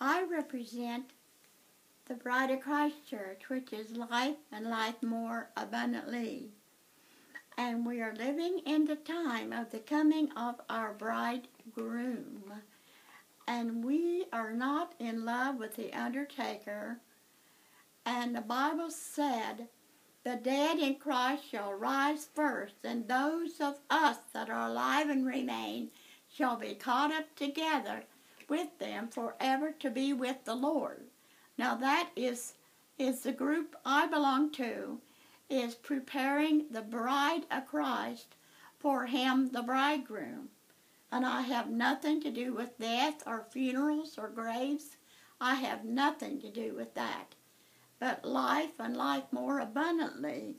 I represent the Bride of Christ Church, which is life and life more abundantly. And we are living in the time of the coming of our bridegroom. And we are not in love with the undertaker. And the Bible said, the dead in Christ shall rise first, and those of us that are alive and remain shall be caught up together with them forever to be with the Lord. Now that is is the group I belong to is preparing the bride of Christ for him the bridegroom. And I have nothing to do with death or funerals or graves. I have nothing to do with that. But life and life more abundantly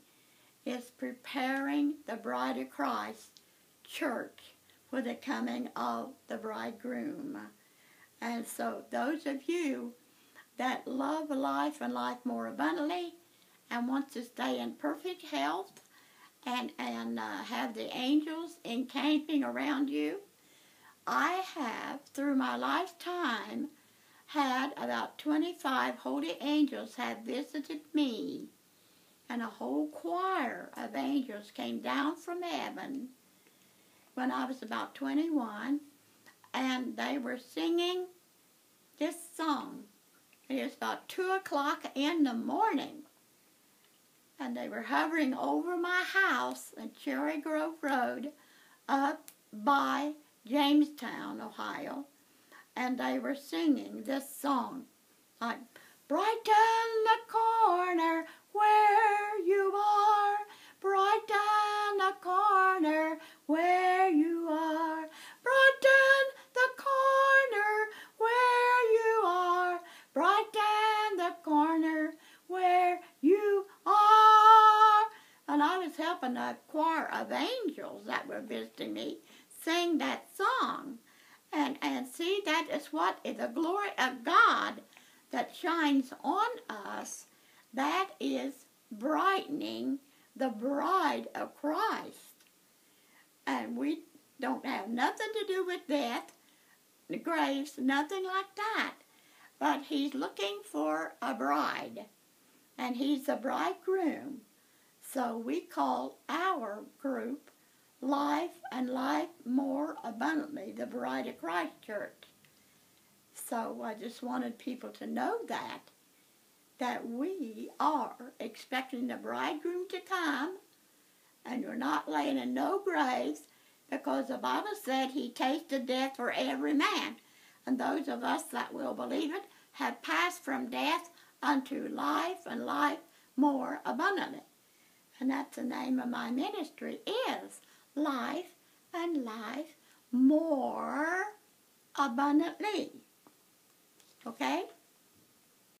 is preparing the bride of Christ church for the coming of the bridegroom. And so those of you that love life and life more abundantly and want to stay in perfect health and, and uh, have the angels encamping around you, I have, through my lifetime, had about 25 holy angels have visited me. And a whole choir of angels came down from heaven when I was about 21, and they were singing this song. It was about 2 o'clock in the morning, and they were hovering over my house on Cherry Grove Road up by Jamestown, Ohio, and they were singing this song like, Brighten the corner where A choir of angels that were visiting me sing that song. And, and see, that is what is the glory of God that shines on us. That is brightening the bride of Christ. And we don't have nothing to do with death, the graves, nothing like that. But he's looking for a bride, and he's the bridegroom. So we call our group Life and Life More Abundantly, the Bride of Christ Church. So I just wanted people to know that that we are expecting the bridegroom to come and we're not laying in no graves because the Bible said he tasted death for every man. And those of us that will believe it have passed from death unto life and life more abundantly. And that's the name of my ministry is life and life more abundantly. Okay?